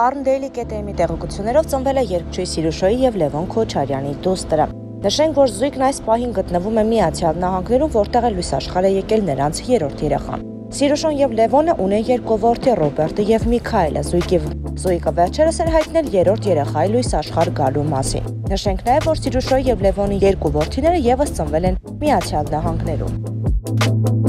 Arndale.am-ի տեղեկություններով ծնվել է երգչուհի Սիրուշոյի եւ Լևոն Քոչարյանի դուստրը։ Նշենք, որ զույգն այս պահին գտնվում է Միացյալ Նահանգներում, որտեղ է լույս աշխարհ է եկել նրանց երրորդ երեխան։ Սիրուշոն եւ Լևոնը ունեն երկու որդի՝ Ռոբերտը եւ Միքայելը։ Զույգի Զույգը վերջերս էր հայտնել երրորդ երեխայի լույս աշխարհ գալու մասին։ Նշենք նաեւ, որ Սիրուշոյի եւ Լևոնի երկու որդիները եւս ծնվել են Միացյալ Նահանգներում։